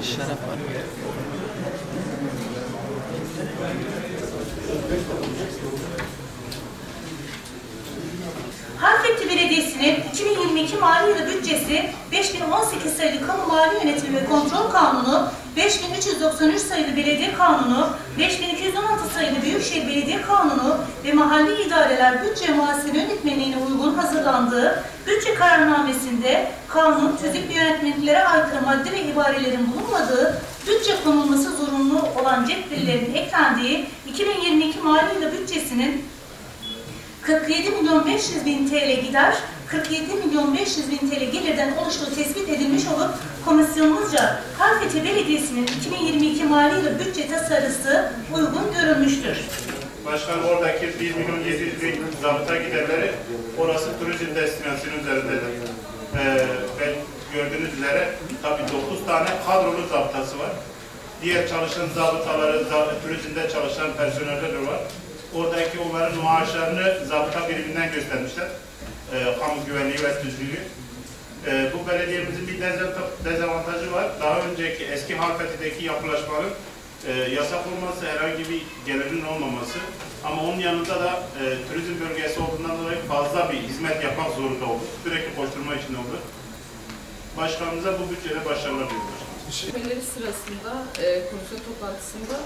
Ha şeref var. Harfetli Belediyesi'nin 2022 mali yılı bütçesi 5018 sayılı Kamu Mali Yönetimi ve Kontrol Kanunu, 5393 sayılı Belediye Kanunu, 5216 sayılı Büyükşehir Belediye Kanunu ve Mahalli İdareler Bütçe Muhasebe Yönetmeliğine uygun hazırlandığı bütçe kararnamesinde kanun, tüzük ve yönetmeliklere aykırı madde ve ibarelerin bulunmadığı bütçe konulması zorunlu olan cetvellerin eklendiği 2022 mali yılı bütçesinin 47 milyon 500 bin TL gider, 47 milyon 500 bin TL gelirden oluştuğu tespit edilmiş olup komisyonumuzca Harfeti Belediyesi'nin 2022 mali yılı bütçe tasarısı uygun görülmüştür. Başkan oradaki 1 milyon 700 bin zabıta giderleri orası turizm destinasyonu üzerindedir. Ee, ve gördüğünüz üzere tabii 9 tane kadrolu zabıtası var. Diğer çalışan zabıtaları, zabıta, turizmde çalışan personeller var. Oradaki onların maaşlarını zabıta biriminden göstermişler. Ee, kamu güvenliği ve tüzüğü. Ee, bu belediyemizin bir dezavanta- dezavantajı var. Daha önceki eski Halfeti'deki yapılaşmanın e, yasak olması, herhangi bir gelirin olmaması. Ama onun yanında da e, turizm bölgesi olduğundan dolayı fazla bir hizmet yapmak zorunda olduk. Sürekli koşturma içinde olduk. Başkanımıza bu bütçede başarılar diliyoruz. Görüşmeleri sırasında e, komisyon toplantısında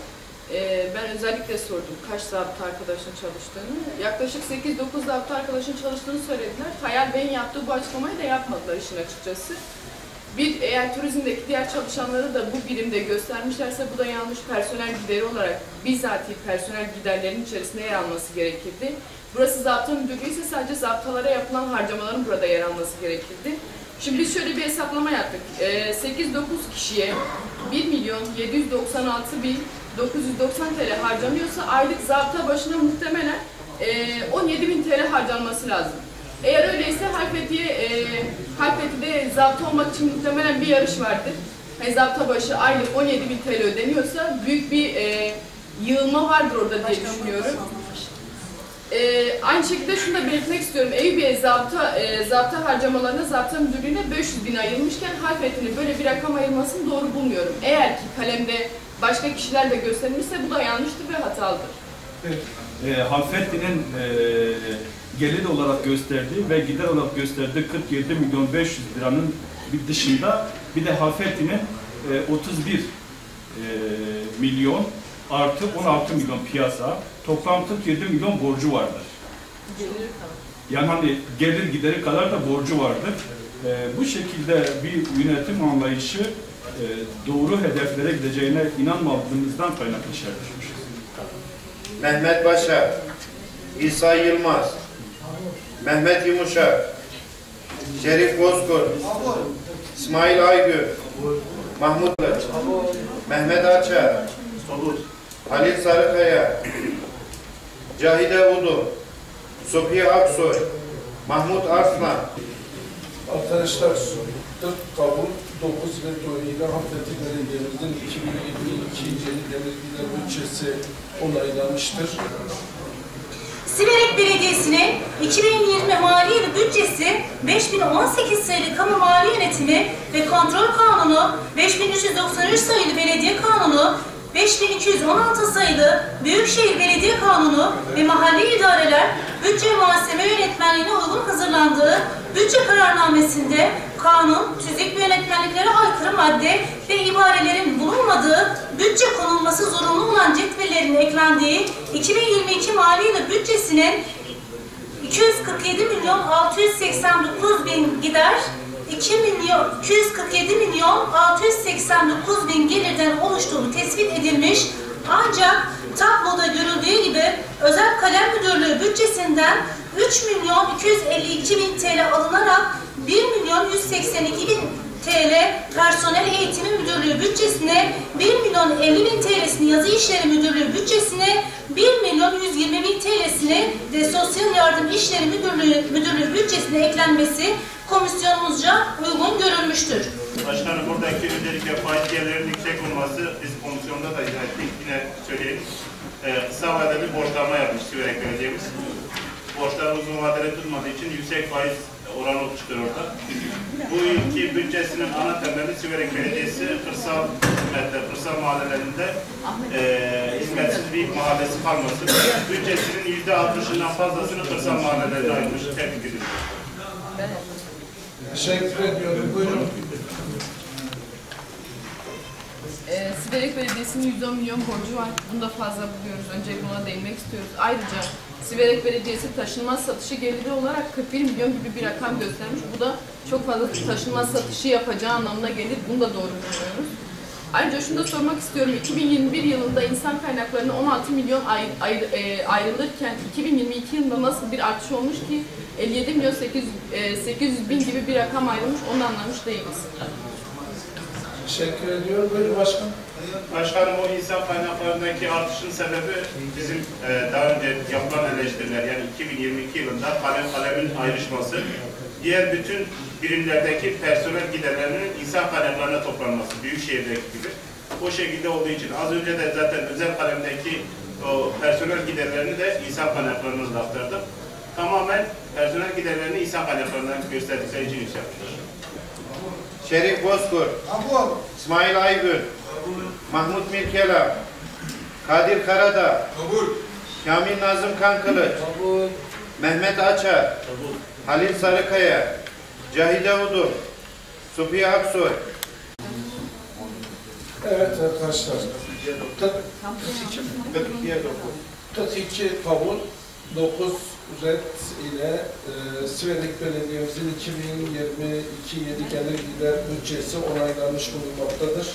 e, ben özellikle sordum kaç zabıta arkadaşın çalıştığını. Yaklaşık 8-9 zabıta arkadaşın çalıştığını söylediler. Hayal Bey'in yaptığı bu açıklamayı da yapmadılar işin açıkçası. Bir, eğer turizmdeki diğer çalışanları da bu birimde göstermişlerse bu da yanlış personel gideri olarak bizzati personel giderlerinin içerisinde yer alması gerekirdi. Burası zabıta müdürlüğü ise sadece zabıtalara yapılan harcamaların burada yer alması gerekirdi. Şimdi biz şöyle bir hesaplama yaptık. Ee, 8-9 kişiye 1 milyon 796 bin 990 TL harcanıyorsa aylık zabıta başına muhtemelen e, 17 bin TL harcanması lazım. Eğer öyleyse Halfeti'ye, e, Halfeti'de zabıta olmak için muhtemelen bir yarış vardır. Hani zabıta başı aylık 17 bin TL ödeniyorsa büyük bir e, yığılma vardır orada diye düşünüyorum. Ee, aynı şekilde şunu da belirtmek istiyorum. Eyüpiye zabıta, e, zabıta harcamalarına zabıta müdürlüğüne 500 bin ayrılmışken Halfeti'nin böyle bir rakam ayırmasını doğru bulmuyorum. Eğer ki kalemde başka kişiler de gösterilmişse bu da yanlıştır ve hatalıdır. e, Halfetti'nin e, gelir olarak gösterdiği ve gider olarak gösterdiği 47 milyon 500 liranın bir dışında bir de Halfetti'nin e, 31 e, milyon artı 16 milyon piyasa toplam 47 milyon borcu vardır. Yani hani gelir gideri kadar da borcu vardır. E, bu şekilde bir yönetim anlayışı e, doğru hedeflere gideceğine inanmadığımızdan kaynaklı şey düşmüşüz. Mehmet Başar, İsa Yılmaz, Mehmet Yumuşak, Şerif Bozkurt, İsmail Aygül, Mahmut Kılıç, Mehmet Açar, Halil Sarıkaya, Cahide Udu, Sofiye Aksoy, Mahmut Arslan, Arkadaşlar 4 kabul 9 veto ile Hafeti Belediye'mizin 2022 yeni demir gider bütçesi onaylanmıştır. Siverek Belediyesi'nin 2020 mali yılı bütçesi 5018 sayılı Kamu Mali Yönetimi ve Kontrol Kanunu, 5393 sayılı Belediye Kanunu, 5216 sayılı Büyükşehir Belediye Kanunu ve Mahalli İdareler Bütçe Muhasebe Yönetmenliğine uygun hazırlandığı bütçe kararnamesinde kanun, tüzük ve yönetmenliklere aykırı madde ve ibarelerin bulunmadığı bütçe konulması zorunlu olan cetvellerin eklendiği 2022 mali yılı bütçesinin 247 milyon 689 bin gider, 2 milyon 247 milyon 689 bin gelirden oluştuğu tespit edilmiş. Ancak tabloda görüldüğü gibi özel kalem müdürlüğü bütçesinden 3 milyon 252 bin TL alınarak 1 milyon 182 bin TL personel eğitimi müdürlüğü bütçesine 1 milyon 50 bin TL'sini yazı işleri müdürlüğü bütçesine 1 milyon 120 bin TL'sini de sosyal yardım işleri müdürlüğü, müdürlüğü bütçesine eklenmesi komisyonumuzca uygun görülmüştür. Başkanım buradaki özellikle faiz gelirlerinin yüksek olması biz komisyonda da izah ettik. Yine söyleyeyim. Ee, kısa vadeli borçlanma yapmış Siverek Belediye'miz. Borçlar uzun vadeli tutmadığı için yüksek faiz oranı çıkıyor orada. Bu yılki bütçesinin ana temeli Siverek Belediyesi 48 kırsal hizmetler, kırsal mahallelerinde e, hizmetsiz bir mahallesi kalmasın. Bütçesinin yüzde altmışından fazlasını kırsal mahallelerine ayırmış. Tebrik ediyorum. Teşekkür ediyorum. Buyurun. Ee, Siverek Belediyesi'nin 110 milyon borcu var. Bunu da fazla buluyoruz. Öncelikle buna değinmek istiyoruz. Ayrıca Siverek Belediyesi taşınmaz satışı geliri olarak 41 milyon gibi bir rakam göstermiş. Bu da çok fazla taşınmaz satışı yapacağı anlamına gelir. Bunu da doğru bulmuyoruz. Ayrıca şunu da sormak istiyorum. 2021 yılında insan kaynaklarına 16 milyon ay- ay- e, ayrılırken 2022 yılında nasıl bir artış olmuş ki 57 milyon 800, e, 800 bin gibi bir rakam ayrılmış onu anlamış değiliz. Teşekkür ediyorum. Buyurun başkan. Başkanım o insan kaynaklarındaki artışın sebebi bizim e, daha önce yapılan eleştiriler yani 2022 yılında kalem kalemin ayrışması, diğer bütün birimlerdeki personel giderlerinin insan kaynaklarına toplanması, büyükşehirdeki gibi. O şekilde olduğu için az önce de zaten özel kalemdeki o personel giderlerini de insan kaynaklarına aktardım. Tamamen personel giderlerini insan kaynaklarından gösterdikleri için iş yaptılar. Şerif Bozkurt, İsmail Aygün, Mahmut Mirkela, Kadir Karadağ, Kamil Nazım Kankılıç, Mehmet Açar, Halil Sarıkaya, Cahide Udur, Sufiye Aksoy, Evet arkadaşlar. 42 kabul, 9 red ile e, Siverek Belediye'mizin 2022 yedi gelir gider bütçesi onaylanmış bulunmaktadır.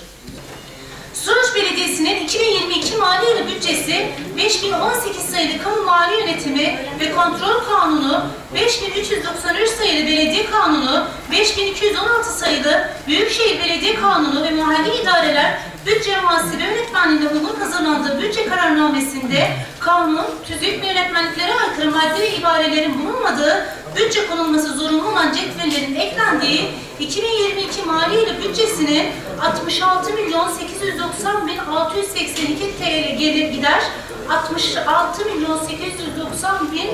Suruç Belediyesi'nin 2022 mali yılı bütçesi 5018 sayılı kamu mali yönetimi ve kontrol kanunu, 5393 sayılı belediye kanunu, 5216 sayılı Büyükşehir Belediye Kanunu ve mahalli idareler bütçe muhasebe yönetmenliğine uygun hazırlandığı bütçe kararnamesinde kanun, tüzük ve yönetmenliklere aykırı madde ve ibarelerin bulunmadığı bütçe konulması zorunlu olan cetvellerin eklendiği 2022 mali yılı bütçesinin 66 milyon 890 bin 682 TL gelir gider 66 milyon 890 bin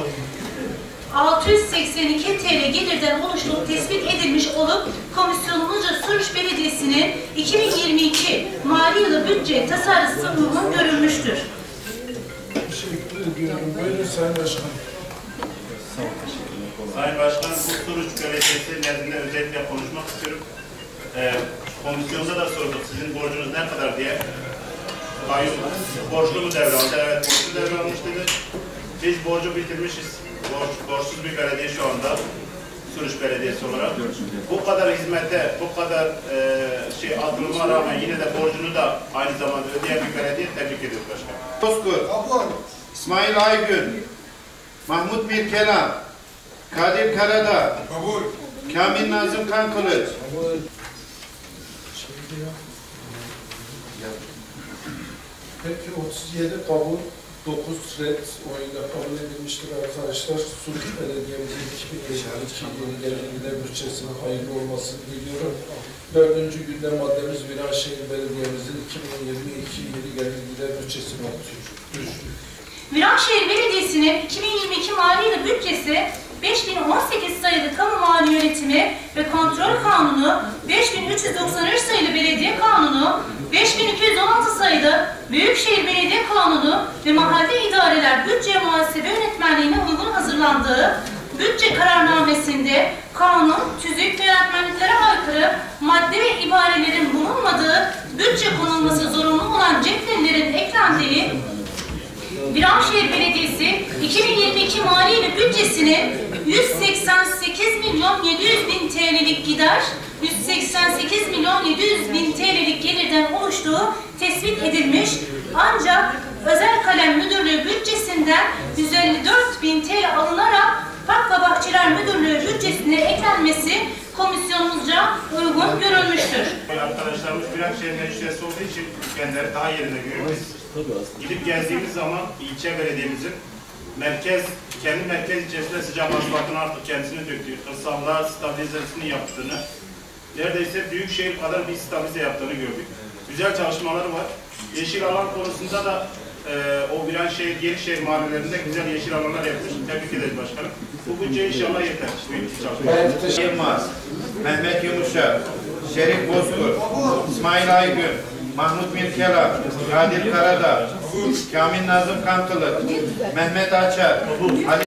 682 TL gelirden oluştuğu tespit edilmiş olup komisyonumuzca Suruç Belediyesi'nin 2022 mali yılı bütçe tasarısı uygun görülmüştür. Teşekkür ediyorum. Buyurun Sayın Başkan. Sayın Başkan, bu Suruç Belediyesi nezdinde özellikle konuşmak istiyorum. Ee, komisyonda da sorduk, sizin borcunuz ne kadar diye. Kayyum, borçlu mu devraldı? Evet, borçlu devralmış dedi. Biz borcu bitirmişiz. Borç, borçsuz bir belediye şu anda. Suruç Belediyesi olarak. Bu kadar hizmete, bu kadar e, şey atılma rağmen yine de borcunu da aynı zamanda ödeyen bir belediye tebrik ediyoruz başkanım. Bozkurt, İsmail Aygün, Mahmut Mirkelam, Kadir Karadağ, Kamil Nazım Kankılıç, Peki 37 kabul, 9 red oyunda kabul edilmiştir arkadaşlar. Suruç Belediye'mizin 2022 yılı gelir gider bütçesinin hayırlı olmasını diliyorum. Dördüncü gündem maddemiz Viranşehir Belediye'mizin 2022 yılı gelir gider bütçesini atıyor. Viranşehir Belediyesi'nin 2022 mali yılı bütçesi 5018 sayılı kamu mali yönetimi ve kontrol kanunu, 5393 sayılı belediye kanunu, 5216 sayılı Büyükşehir Belediye Kanunu ve mahalle idareler bütçe muhasebe yönetmenliğine uygun hazırlandığı bütçe kararnamesinde kanun, tüzük ve yönetmenliklere aykırı madde ve ibarelerin bulunmadığı bütçe konulması zorunlu olan cetvellerin eklendiği Viranşehir Belediyesi 2022 mali yılı bütçesinin 188 milyon 700 bin TL'lik gider, 188 milyon 700 bin TL'lik gelirden oluştuğu tespit edilmiş. Ancak özel kalem müdürlüğü bütçesinden 154 bin TL alınarak Park ve Bahçeler Müdürlüğü bütçesine eklenmesi komisyonumuzca uygun görülmüştür. Arkadaşlarımız Viranşehir Meclisi olduğu için kendileri daha yerinde görüyor. Biz gidip gezdiğimiz zaman ilçe belediyemizin merkez, kendi merkez ilçesinde sıcak asfaltını artık kendisini döktüğü, kırsallığa stabilizasını yaptığını, neredeyse büyük şehir kadar bir stabilize yaptığını gördük. Güzel çalışmaları var. Yeşil alan konusunda da e, o Viranşehir, Yenişehir mahallelerinde güzel yeşil alanlar yapmış. Tebrik ederiz başkanım. Bu bütçe inşallah yeter. Teşekkür Yılmaz, Mehmet Yumuşak, Şerif Bozkurt, İsmail Aygün, Mahmut Mirkelap, Kadir Karadağ, Kamil Nazım Kankılık, Mehmet Açar, Ali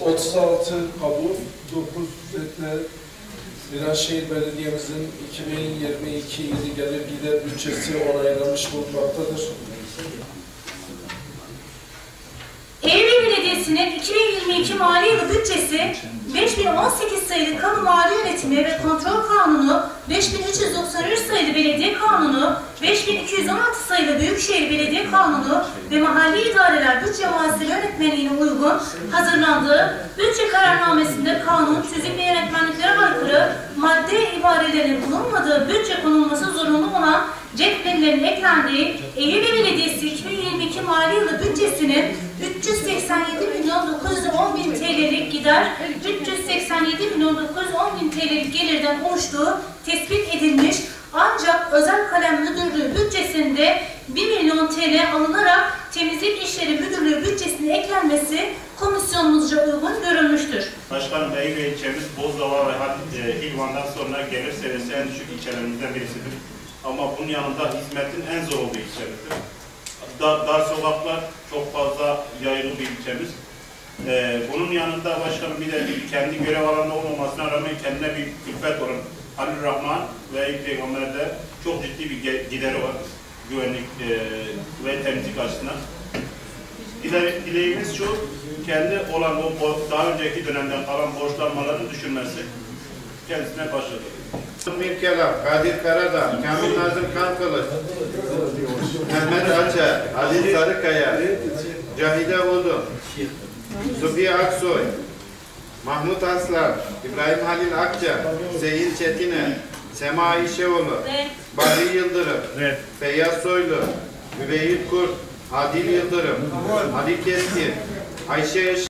36 kabul, 9 redle Viranşehir Belediye'mizin 2022 yılı gelir gider bütçesi onaylanmış bulunmaktadır. Belediyesi'nin 2022 mali yılı bütçesi 5018 sayılı Kamu Mali Yönetimi ve Kontrol Kanunu, 5393 sayılı Belediye Kanunu, 5216 sayılı Büyükşehir Belediye Kanunu ve Mahalli İdareler Bütçe Muhasebe Yönetmeliğine uygun hazırlandığı bütçe kararnamesinde kanun, tüzük ve yönetmenliklere aykırı madde ibarelerinin bulunmadığı bütçe konulması zorunlu olan cetvellerin eklendiği Eylül Belediyesi 2022 mali yılı bütçesinin 387 milyon 910 bin TL'lik gider, 387 milyon 910 bin TL'lik gelirden oluştuğu tespit edilmiş ancak özel kalem müdürlüğü bütçesinde 1 milyon TL alınarak temizlik işleri müdürlüğü bütçesine eklenmesi komisyonumuzca uygun görülmüştür. Başkanım Eylül ilçemiz Bozdağ ve e, Hilvan'dan sonra gelir seviyesi en düşük ilçelerimizden birisidir. Ama bunun yanında hizmetin en zor olduğu ilçemizdir. Dar, dar sokaklar çok fazla yayılı bir ilçemiz. Ee, bunun yanında başkanım bir de kendi görev alanında olmamasına rağmen kendine bir külfet olan Halil Rahman ve Peygamber'de çok ciddi bir gideri var. Güvenlik e, ve temizlik açısından. Dile, dileğimiz şu, kendi olan o daha önceki dönemden kalan borçlanmaları düşürmesi. Kendisine başladı. Mirkelap, Kadir Karadağ, Kamil Nazım Kankılık, Mehmet Açar, Ali Sarıkaya, Cahide Ulu, Zubiye Aksoy, Mahmut Aslan, İbrahim Halil Akça, Seyit Çetiner, Sema Ayşeoğlu, Bahri Yıldırım, Feyyaz Soylu, Mübeyyit Kurt, Adil Yıldırım, Ali Keskin, Ayşe Eş